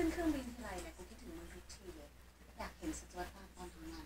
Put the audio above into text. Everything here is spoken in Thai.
ขึ้นเครื่องบินทีไรเนี่ยกูคิดถึงมึงทุกทีเลยอยากเห็นสจวตป้าตอนทำงาน